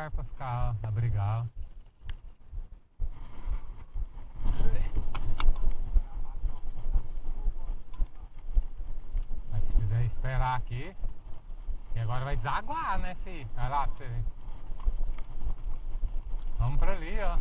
lugar pra ficar, ó, abrigar, ó. Mas se quiser esperar aqui, e agora vai desaguar, né, fi? Olha lá pra você ver. Vamos pra ali, ó.